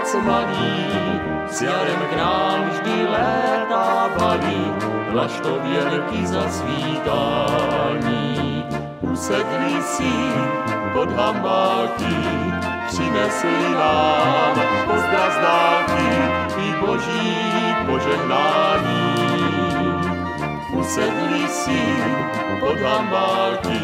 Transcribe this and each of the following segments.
otec malý, s jarem k nám vždy létávali, vlaštověnky zasvítání. Usedli si pod hamáky, přinesli nám dálky i boží požehnání. Usedli si pod hamáky,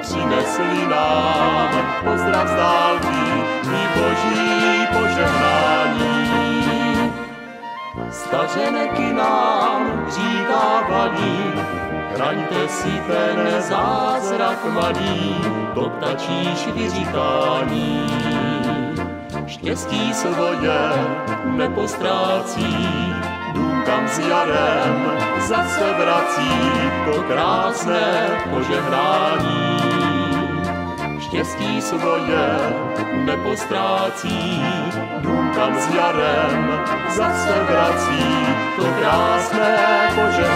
přinesli nám pozdrav z dálky i boží požehnání. Stařenky nám říkávali, chraňte si ten zázrak malý, to ptačí vyříkání. Štěstí svoje nepostrácí, dům kam s jarem zase vrací to krásné požehnání. Štěstí svoje nepostrácí, dům kam s jarem zase vrací to krásné požehnání.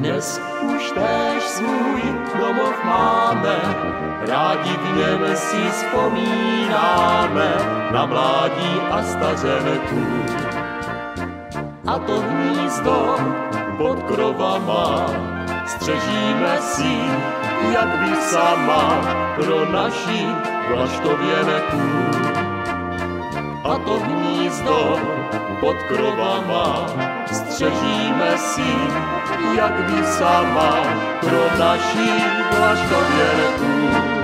Dnes už též svůj domov máme, rádi v něm si vzpomínáme na mládí a stařenku. A to hnízdo pod krovama střežíme si, jak vy sama, pro naši vlaštověneku. A to hnízdo pod krovama střežíme si, jak vy sama, pro naši vlaštověneku.